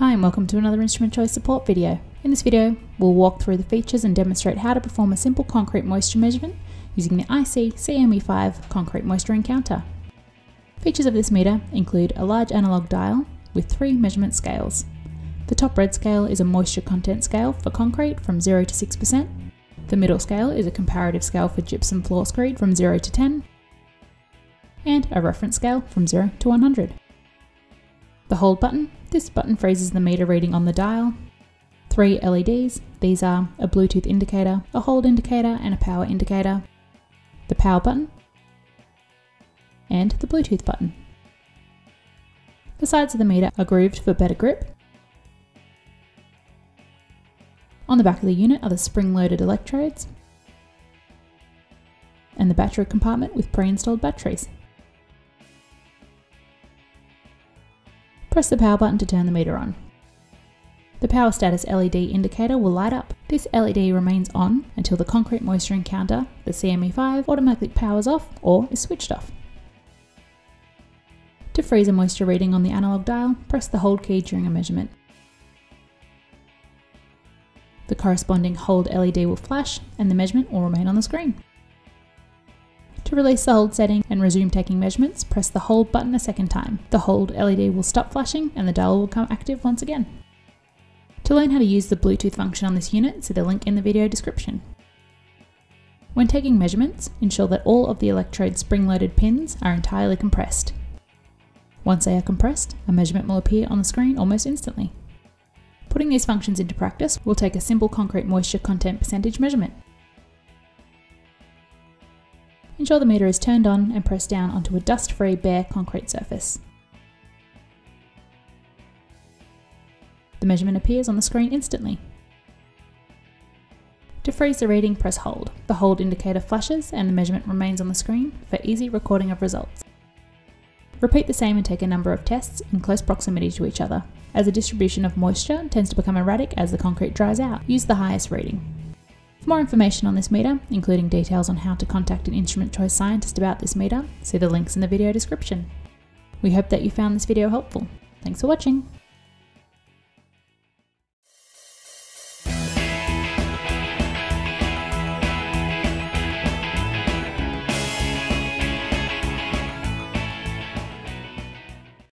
and welcome to another Instrument Choice support video. In this video, we'll walk through the features and demonstrate how to perform a simple concrete moisture measurement using the IC CME5 concrete moisture encounter. Features of this meter include a large analog dial with three measurement scales. The top red scale is a moisture content scale for concrete from 0 to 6%. The middle scale is a comparative scale for gypsum floor screed from 0 to 10. And a reference scale from 0 to 100. The hold button, this button freezes the meter reading on the dial. Three LEDs, these are a Bluetooth indicator, a hold indicator and a power indicator. The power button and the Bluetooth button. The sides of the meter are grooved for better grip On the back of the unit are the spring-loaded electrodes and the battery compartment with pre-installed batteries. Press the power button to turn the meter on. The power status LED indicator will light up. This LED remains on until the concrete moisture encounter, the CME5, automatically powers off or is switched off. To freeze a moisture reading on the analog dial, press the hold key during a measurement. The corresponding hold LED will flash and the measurement will remain on the screen. To release the hold setting and resume taking measurements, press the hold button a second time. The hold LED will stop flashing and the dial will come active once again. To learn how to use the Bluetooth function on this unit, see the link in the video description. When taking measurements, ensure that all of the electrode spring-loaded pins are entirely compressed. Once they are compressed, a measurement will appear on the screen almost instantly. Putting these functions into practice, we'll take a simple concrete moisture content percentage measurement. Ensure the meter is turned on and press down onto a dust-free bare concrete surface. The measurement appears on the screen instantly. To freeze the reading, press hold. The hold indicator flashes and the measurement remains on the screen for easy recording of results. Repeat the same and take a number of tests in close proximity to each other as the distribution of moisture tends to become erratic as the concrete dries out. Use the highest reading. For more information on this meter, including details on how to contact an instrument choice scientist about this meter, see the links in the video description. We hope that you found this video helpful. Thanks for watching!